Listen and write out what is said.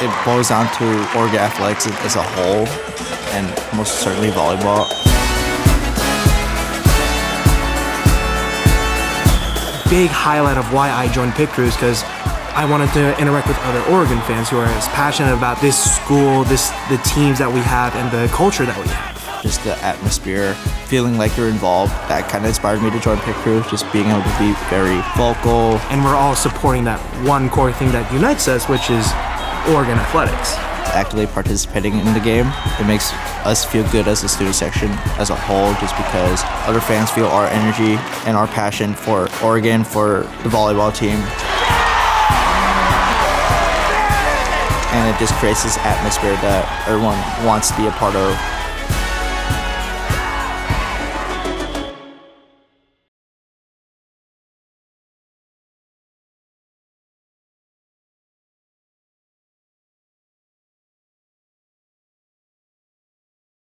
it boils down to Oregon athletics as a whole, and most certainly volleyball. Big highlight of why I joined Pit Crews because I wanted to interact with other Oregon fans who are as passionate about this school, this the teams that we have, and the culture that we have just the atmosphere, feeling like you're involved. That kind of inspired me to join Pit Crew, just being able to be very vocal. And we're all supporting that one core thing that unites us, which is Oregon athletics. Actively participating in the game, it makes us feel good as a student section as a whole, just because other fans feel our energy and our passion for Oregon, for the volleyball team. and it just creates this atmosphere that everyone wants to be a part of